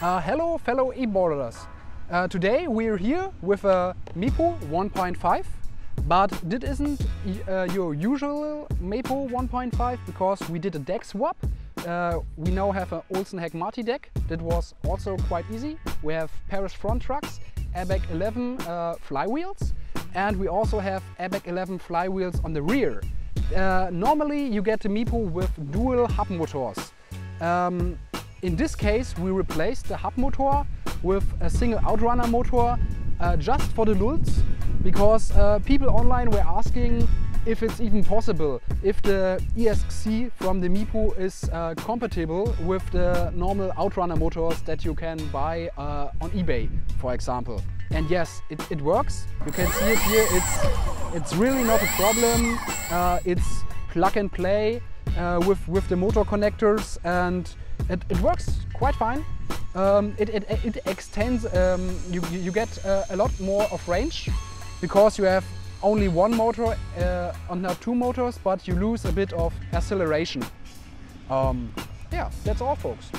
Uh, hello fellow e-boarders. Uh, today we're here with a Meepo 1.5 but this isn't uh, your usual Meepo 1.5 because we did a deck swap. Uh, we now have an Olson Hekmati deck that was also quite easy. We have Paris front trucks, ABEC 11 uh, flywheels and we also have ABEC 11 flywheels on the rear. Uh, normally you get a Meepo with dual hub motors. Um, in this case, we replaced the hub motor with a single outrunner motor uh, just for the lulz because uh, people online were asking if it's even possible, if the ESC from the Meepo is uh, compatible with the normal outrunner motors that you can buy uh, on eBay, for example. And yes, it, it, works. You can see it here. It's, it's really not a problem. Uh, it's plug and play uh, with, with the motor connectors and it, it works quite fine. Um, it, it, it, extends, um, you, you get uh, a lot more of range because you have only one motor uh, and not two motors, but you lose a bit of acceleration. Um, yeah, that's all folks.